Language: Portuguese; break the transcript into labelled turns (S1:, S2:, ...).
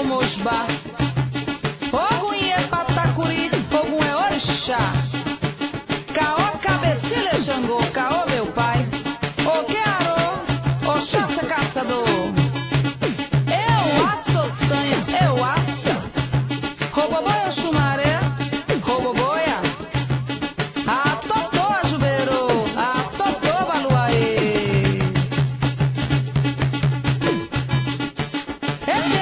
S1: Omosba. Ogum é Patacuri, Ogum é Orixá. Caô Cabecilha Xangô, Caô meu pai. O que arô, chassa caçador. Eu aço sanha, eu boia Roboboia Xumaré, Roboboia. A Totó Juberô, a Totó Baluaê. É